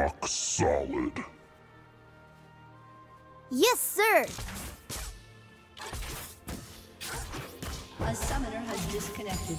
rock solid. Yes, sir! A summoner has disconnected.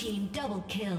Team double kill.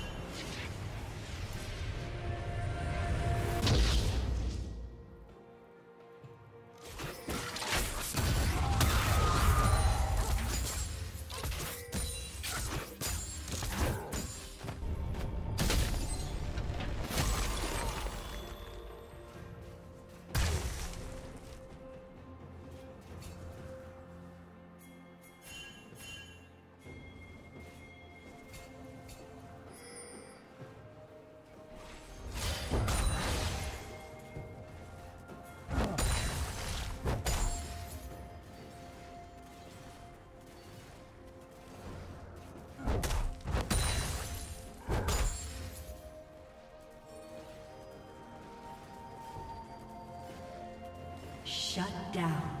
Shut down.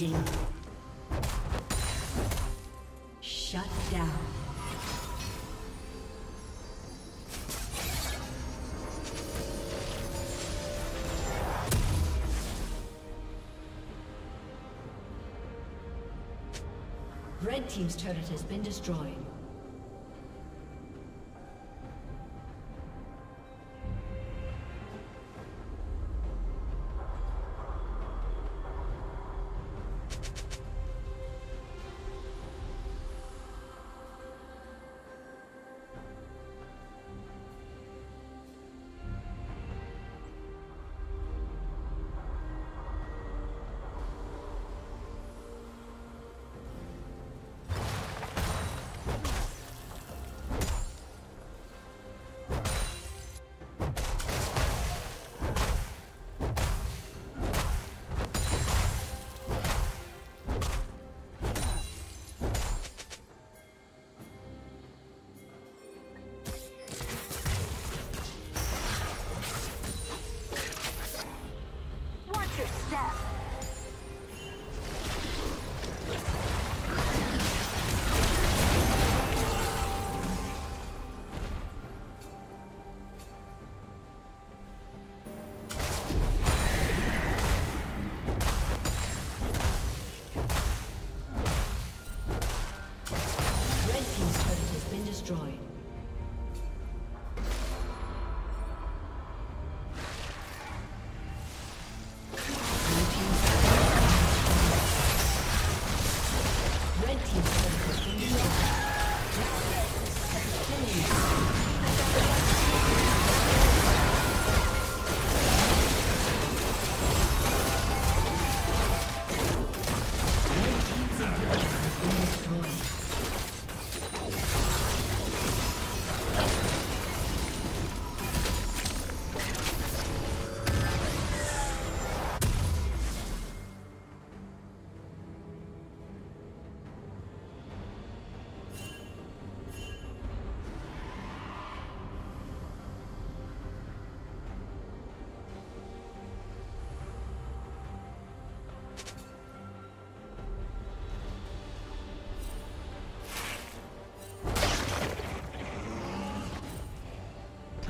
Dominating. Shut down. Red Team's turret has been destroyed. destroyed.